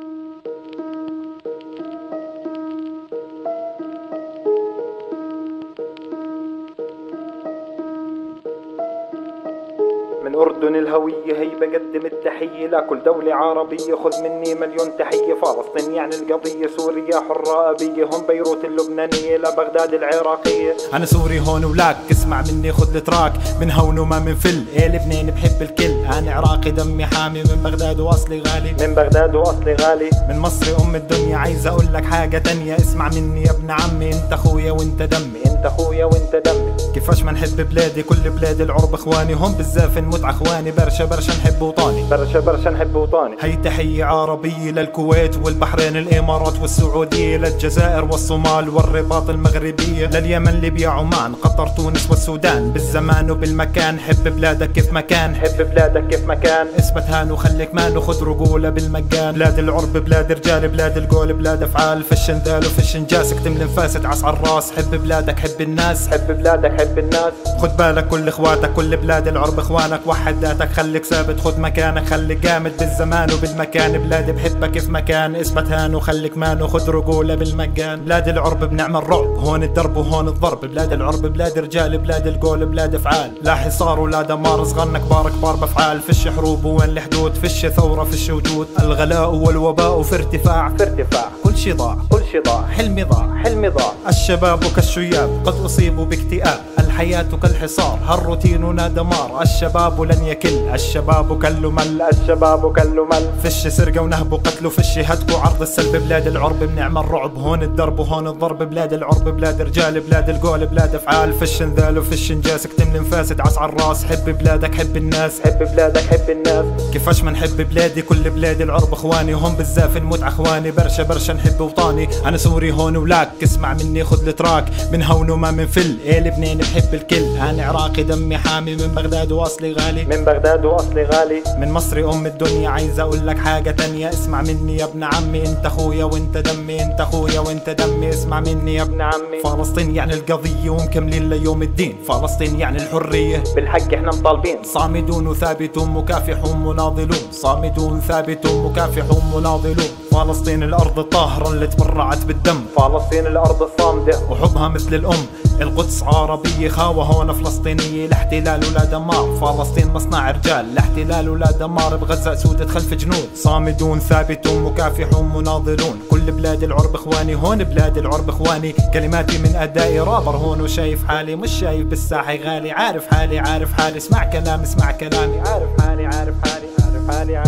Thank you. من أردن الهوية هي بقدم التحية. لكل دولة عربية خذ مني مليون تحية. فلسطين يعني القضية سوريا حرة أبية. هم بيروت اللبنانية لبغداد العراقية. أنا سوري هون ولاك اسمع مني خذ ال track. من هون وما من فل إيه لبنان بحب الكل. أنا عراقي دمي حامي. من بغداد وأصلي غالي. من بغداد وأصلي غالي. من مصر أم الدنيا عايز أقول لك حاجة تانية. اسمع مني يا ابن عمي أنت أخويا وأنت دمي. أنت أخويا وأنت دمي. كيفاش ما نحب بلادي كل بلاد العرب إخواني. هم بالزاف نموت إخواني برشا برشا نحب وطني برشا برشا نحب وطني هي تحية عربية للكويت والبحرين الإمارات والسعودية للجزائر والصومال والرباط المغربية لليمن ليبيا عمان قطر تونس والسودان. بالزمان وبالمكان حب بلادك كيف ما كان. حب بلادك كيف ما كان. اثبت هان وخليك man وخذ رجولة بالمجان بلاد العرب بلاد رجال بلاد القول بلاد أفعال. فش ذال وفش انجاز اكتم الانفاس ادعس على الراس. حب بلادك حب الناس. حب بلادك حب الناس. خد بالك كل إخواتك كل بلاد العرب إخوانك. وحد ذاتك خليك ثابت. خد مكانك خليك جامد بالزمان وبالمكان. بلاد بحبك في مكان إثبت هان وخليك man. وخد رجولة بالمجان بلاد العرب بنعمل رعب هون الدرب وهون الضرب. بلاد العرب بلاد رجال بلاد القول بلاد أفعال. لا حصار ولا دمار صغرنا كبار كبار بأفعال. فش حروب وين الحدود؟ فش ثورة فش وجود. الغلاء والوباء في ارتفاع. في ارتفاع. كل شي ضاع. ضاع حلمي ضاع حلمي ضاع الشباب كالشياب قد أصيبوا باكتئاب. الحياة كالحصار. هالروتين دمار. الشباب لن يكل. الشباب كالمل الشباب كله مل فش سرقة ونهب وقتل فش هتك وعرض السلب. بلاد العرب بنعمل رعب. هون الدرب وهون الضرب. بلاد العرب بلاد رجال بلاد القول بلاد أفعال. فش انذال وفش انجاز اكتم الانفاس ادعس على الراس. حب بلادك حب الناس. حب بلادك حب الناس. كيفاش ما نحب بلادي؟ كل بلاد العرب إخواني. هم بالزاف نموت إخواني. برشا برشا نحب وطني أنا سوري هون ولاك اسمع مني خذ ال track من هون وما من فل إيه لبنان بحب الكل. أنا عراقي دمي حامي من بغداد وأصلي غالي. من بغداد وأصلي غالي. من مصري أم الدنيا عايز أقول لك حاجة تانية. اسمع مني يا ابن عمي أنت أخويا وأنت دمي أنت أخويا وأنت دمي. اسمع مني يا ابن عمي. فلسطين يعني القضية ومكملين ليوم الدين. فلسطين يعني الحرية. بالحق إحنا مطالبين. صامدون وثابتون مكافحون مناضلون. صامدون ثابتون مكافحون مناضلون. فلسطين الأرض الطاهرة اللي تبرعت بالدم. فلسطين الأرض الصامدة وحبها مثل الأم. القدس عربية خاوة هون فلسطينية لاحتلال ولا دمار. فلسطين مصنع رجال لاحتلال ولا دمار. بغزة سودة خلف جنود. صامدون ثابتون مكافحون مناضلون كل بلاد العرب إخواني هون بلاد العرب إخواني. كلماتي من ادائي رابر هون وشايف حالي. مش شايف بالساحة غالي. عارف حالي عارف حالي. اسمع كلام اسمع كلامي. عارف حالي عارف حالي عارف حالي عارف حالي عارف حالي عارف حالي.